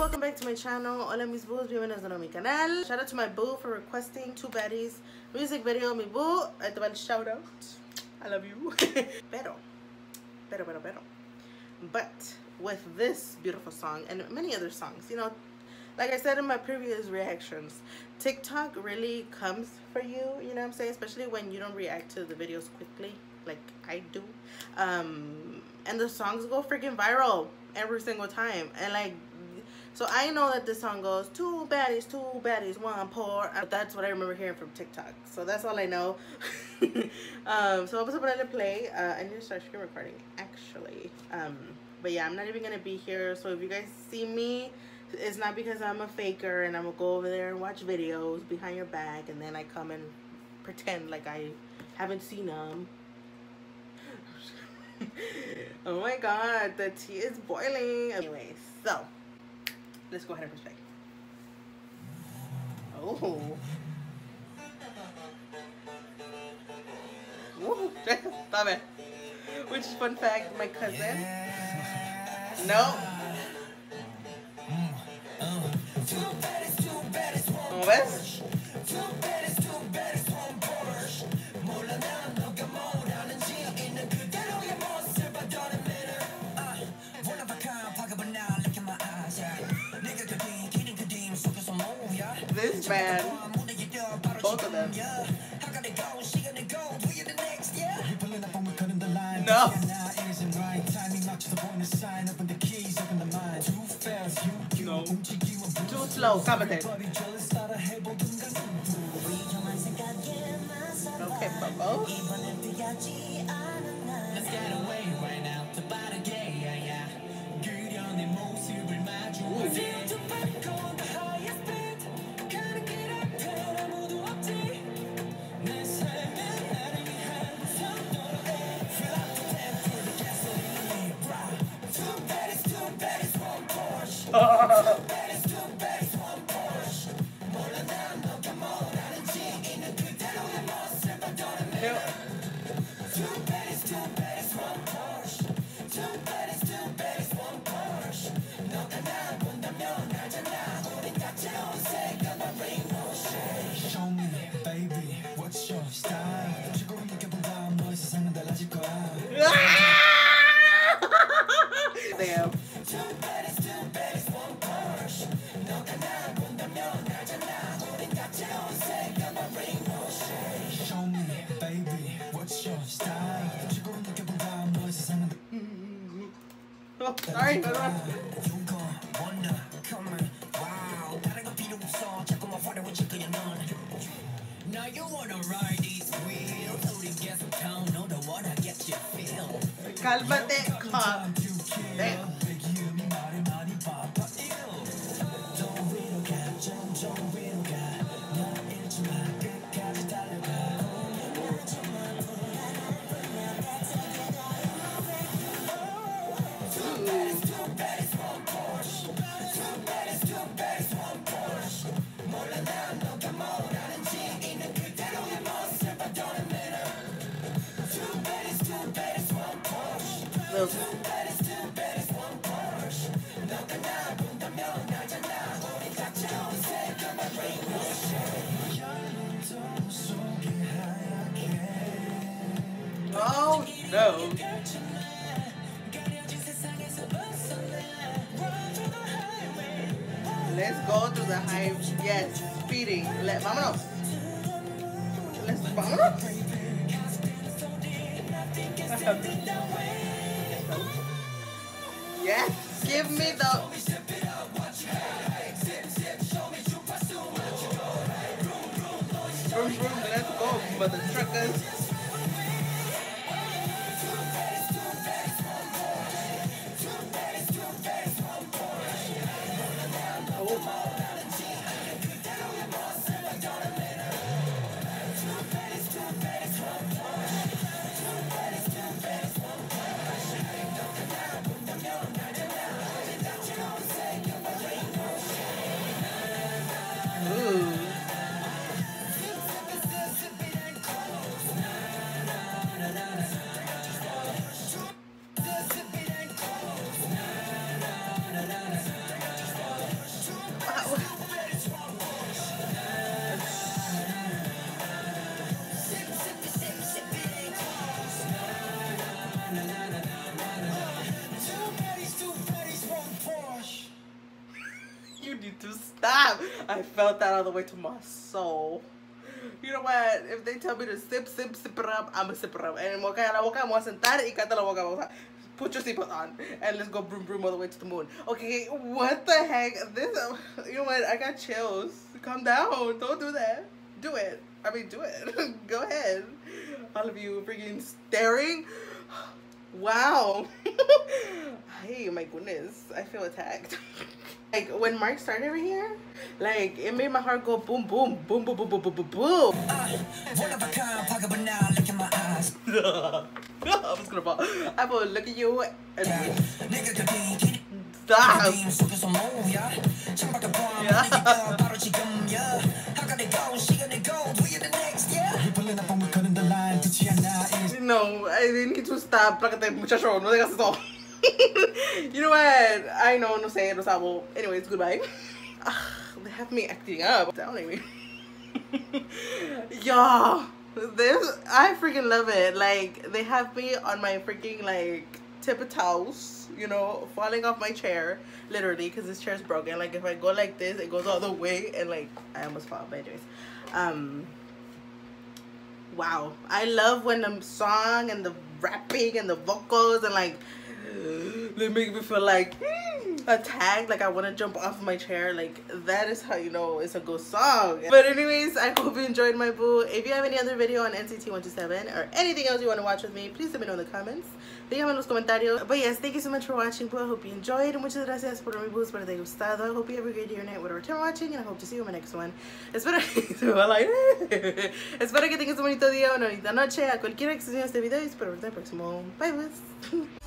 welcome back to my channel. Hola mis boo's, bienvenidos a mi canal. Shout out to my boo for requesting two baddies music video. Mi boo, te va shout out. I love you. pero, pero, pero, pero. But with this beautiful song and many other songs, you know, like I said in my previous reactions, TikTok really comes for you, you know what I'm saying? Especially when you don't react to the videos quickly like I do. Um, and the songs go freaking viral every single time. And like, so I know that this song goes, two baddies, two baddies, one poor. That's what I remember hearing from TikTok. So that's all I know. um, so I'm going to play. Uh, I need to start screen recording, actually. Um, but yeah, I'm not even going to be here. So if you guys see me, it's not because I'm a faker and I'm going to go over there and watch videos behind your back. And then I come and pretend like I haven't seen them. oh my god, the tea is boiling. Anyway, so let's go ahead and press Oh. Woo, stop it. Which fun fact, my cousin. No. ¿Ves? This band, both of them. No. No. Too slow, commentate. Okay, Bubble. Let's get away right now. Damn. Oh, sorry. Now you wanna ride these wheels, so get some tone, know the what I get you feel. Cálmate, cop. Those. Oh no. Let's go to the high. Yes, speeding. Let, vámonos. Let's, vámonos. yes, give me the. Vroom, vroom, let's go, mother truckers. To stop. I felt that all the way to my soul. You know what? If they tell me to sip, sip, sip it up, I'm a sip it up. And mo kaya la boca, mo a sentar y canta la boca. Vamos a put your seatbelt on and let's go broom broom all the way to the moon. Okay, what the heck? This, you know what? I got chills. Calm down. Don't do that. Do it. I mean, do it. go ahead. All of you freaking staring. Wow. hey, my goodness. I feel attacked. like, when Mark started over here, like, it made my heart go boom, boom, boom, boom, boom, boom, boom, boom, boom. One of a kind, pocket, but now look in my eyes. I was gonna fall. I will look at you and stop. No, I didn't need to stop. Plácate, muchacho. No digas eso. you know what? I know, no sé, no sabo. Anyways, goodbye. they have me acting up. Downing me. Y'all, this, I freaking love it. Like, they have me on my freaking, like, tip of toes, you know, falling off my chair, literally, because this chair is broken. Like, if I go like this, it goes all the way, and, like, I almost fall. But anyways, um, wow. I love when the song and the rapping and the vocals and, like, they make me feel like hmm, attacked like i want to jump off my chair like that is how you know it's a good song. But anyways i hope you enjoyed my boo. If you have any other video on nct 127 or anything else you want to watch with me please let me know in the comments. Díganme en los comentarios. But yes thank you so much for watching boo. I hope you enjoyed. Muchas gracias por mi boo. Espero te gustado. I hope you have a great day or night whatever time watching and i hope to see you in my next one. Espero espero que tengas un bonito día una bonita noche a cualquiera que esté este video y espero verte el próximo. Bye bye